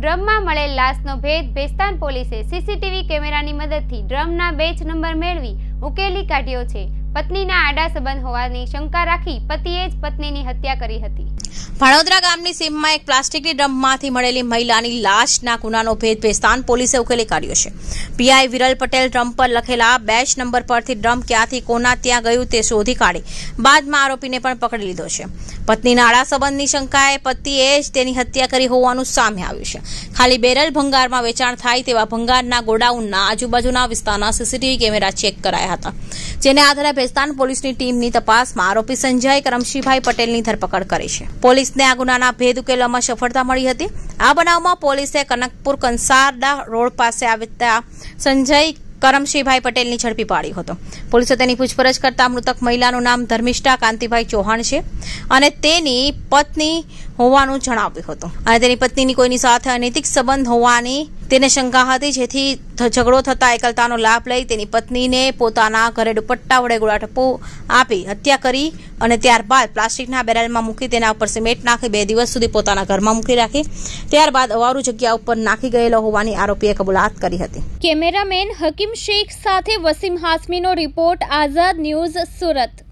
ડ્રમમાં મળેલ લાશનો ભેદ ભેસ્તાન પોલીસે સીસીટીવી કેમેરાની મદદથી ડ્રમના બેચ નંબર મેળવી ઉકેલી કાઢ્યો છે પત્નીના આડા સંબંધ હોવાની શંકા રાખી પતિએ જ પત્નીની હત્યા કરી હતી. ભણાવદ્રા ગામની સીમમાં એક પ્લાસ્ટિકના ડ્રમમાંથી મળેલી મહિલાની લાશના ખૂનાનો ભેદ વેстан પોલીસે ઉકેલી કાઢ્યો છે. PI વિરલ પટેલ ડ્રમ પર લખેલા બેચ નંબર પરથી ડ્રમ ક્યાંથી કોના ત્યાં ગયો તે સોધી કાઢી બાદમાં આરોપીને પણ પકડી લીધો છે. પત્નીના આડા સંબંધની શંકાએ પતિએ જ તેની હત્યા કરી હોવાનું સામે આવ્યું છે. ખાલી બેરલ ભંગારમાં વેચાણ થઈ તેવા ભંગારના ગોડાઉનના આજુબાજુના વિસ્તારના સીસીટીવી કેમેરા ચેક કરાયા હતા. જેને આ ธารા ભેસ્થાન પોલીસની ટીમની તપાસમાં આરોપી સંજય કરમશીભાઈ પટેલની ધરપકડ કરે છે પોલીસને આ ગુનાના ભેદ ઉકેલવામાં સફળતા મળી હતી આ બનાવમાં પોલીસે કનકપુર કંસારડા રોડ પાસે આવિત્યા સંજય કરમશીભાઈ પટેલની ઝડપી પાડી હતો પોલીસે તેની પૂછપરછ કરતા મૃતક મહિલાનું નામ ધર્મિષ્ઠા કાંતિભાઈ ચૌહાણ છે અને તેની પત્ની હોવાનું જણાવ્યું હતું અને તેની પત્નીની કોઈની સાથે અનૈતિક સંબંધ હોવાની તેને શંકા હતી જેથી ઝઘડો થતા એકલતાનો લાભ લઈ તેની પત્નીને પોતાના ઘરે દુપટ્ટા વડે ગોળા ગોળાટપો આપી હત્યા કરી અને ત્યારબાદ પ્લાસ્ટિકના બેરલમાં મૂકી તેના ઉપર સિમેન્ટ નાખી બે દિવસ સુધી પોતાના ઘરમાં મૂકી રાખી ત્યારબાદ અવારું જગ્યા ઉપર નાખી ગયેલો હોવાની આરોપીએ કબૂલાત કરી હતી કેમેરામેન હકીમ શેખ સાથે વસીમ હાસમીનો રિપોર્ટ આઝાદ ન્યૂઝ સુરત